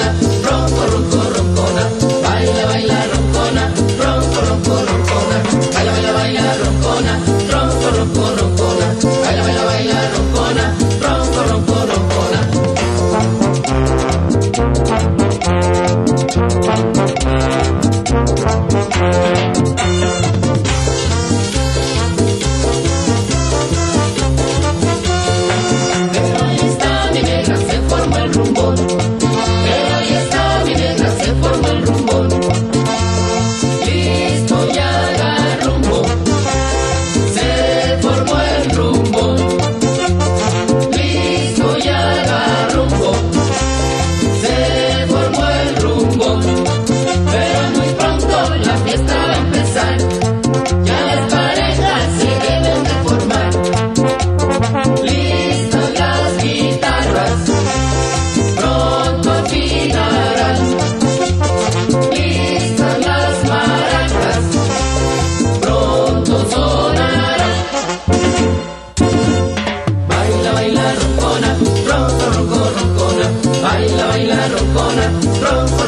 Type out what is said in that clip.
Arizona. troncona, troncona.